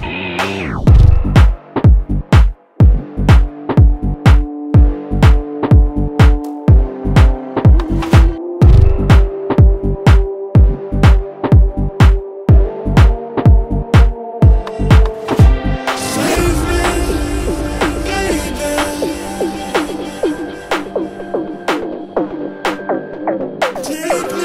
Damn. Take